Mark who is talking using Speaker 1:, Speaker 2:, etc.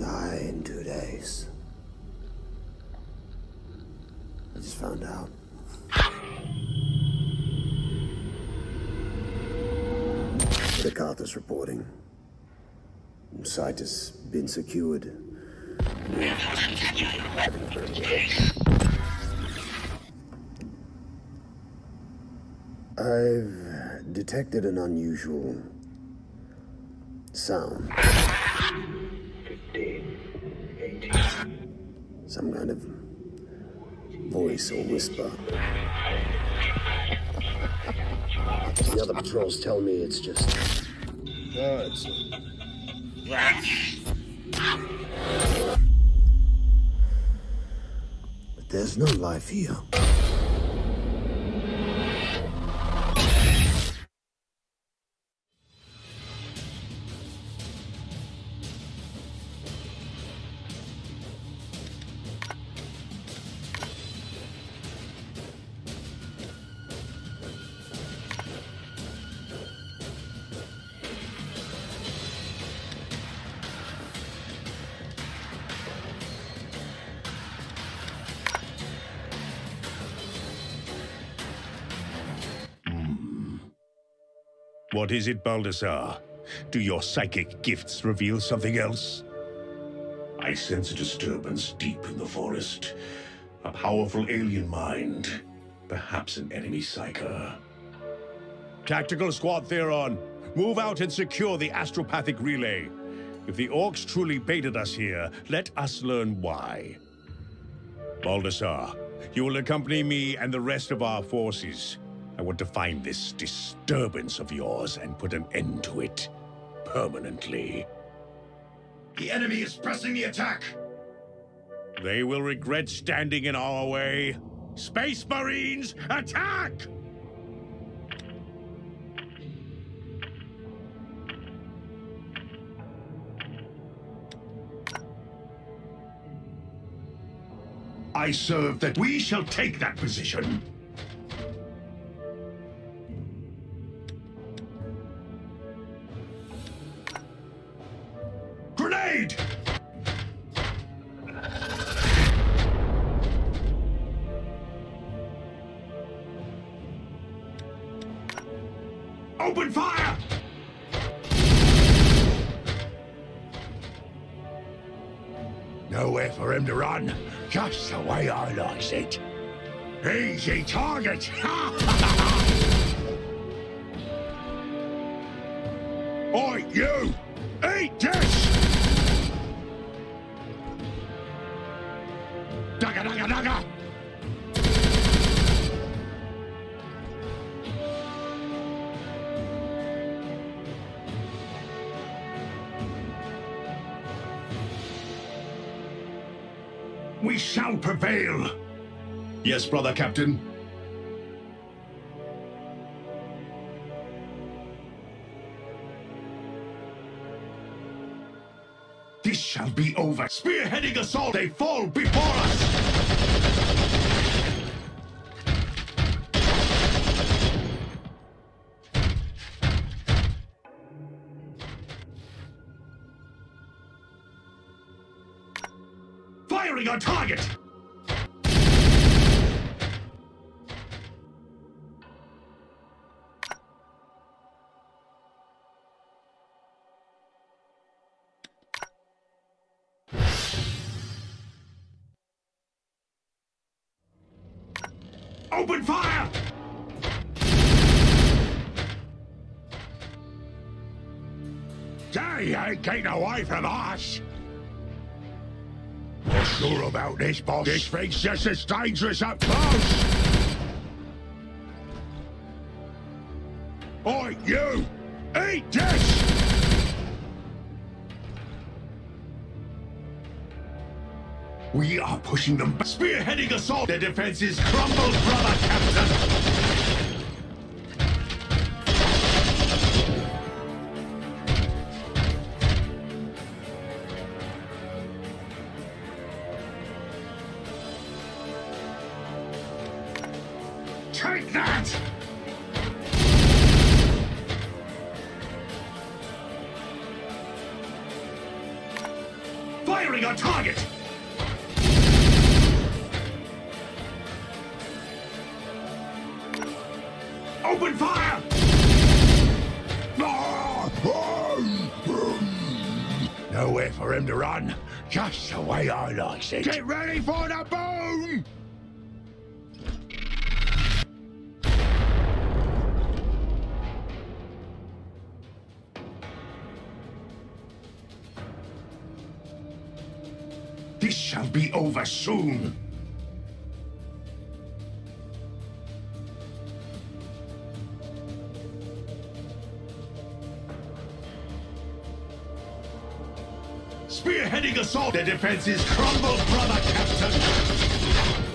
Speaker 1: die in two days. I just found out. The MacArthur's reporting. Site has been secured. I've detected an unusual sound. Some kind of voice or whisper. The other patrols tell me it's just birds. But there's no life here.
Speaker 2: What is it, Baldassar? Do your psychic gifts reveal something else?
Speaker 3: I sense a disturbance deep in the forest. A powerful alien mind. Perhaps an enemy psyker.
Speaker 2: Tactical Squad Theron, move out and secure the astropathic relay. If the Orks truly baited us here, let us learn why. Baldassar, you will accompany me and the rest of our forces. I want to find this disturbance of yours and put an end to it. Permanently.
Speaker 3: The enemy is pressing the attack!
Speaker 2: They will regret standing in our way. Space Marines, attack!
Speaker 3: I serve that we shall take that position. Open fire! Nowhere for him to run. Just the way I likes it. Easy target! Oi, you! Eat this! Dakka, dakka, dakka! We shall prevail! Yes, brother captain. This shall be over. Spearheading assault, they fall before us! Firing on target! Open fire! They ain't getting away from us! You're sure about this, boss? This thing's just as dangerous up close! Oi, you! Eat this! We are pushing them back. Spearheading assault! Their defenses crumble, brother captain! Take that! Firing on target! Open fire!
Speaker 4: Nowhere for him to run. Just the way I like it.
Speaker 3: Get ready for the boom! This shall be over soon. Spearheading assault! The defenses crumble, brother captain!